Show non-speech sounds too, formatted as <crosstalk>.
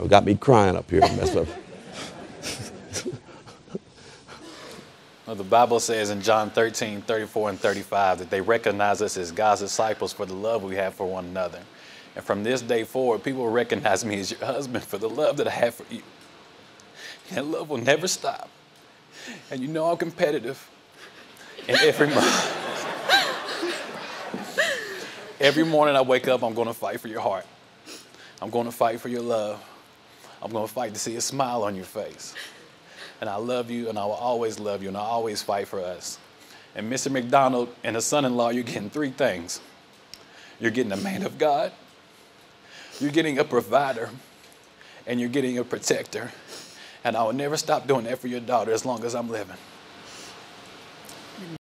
It got me crying up here. <laughs> Messed up. Well, the Bible says in John 13, 34, and 35 that they recognize us as God's disciples for the love we have for one another. And from this day forward, people recognize me as your husband for the love that I have for you. And love will never stop. And you know I'm competitive. And every month, <laughs> every morning I wake up, I'm going to fight for your heart. I'm going to fight for your love. I'm going to fight to see a smile on your face. And I love you, and I will always love you, and I'll always fight for us. And Mr. McDonald and his son in law, you're getting three things you're getting a man of God, you're getting a provider, and you're getting a protector. And I will never stop doing that for your daughter as long as I'm living.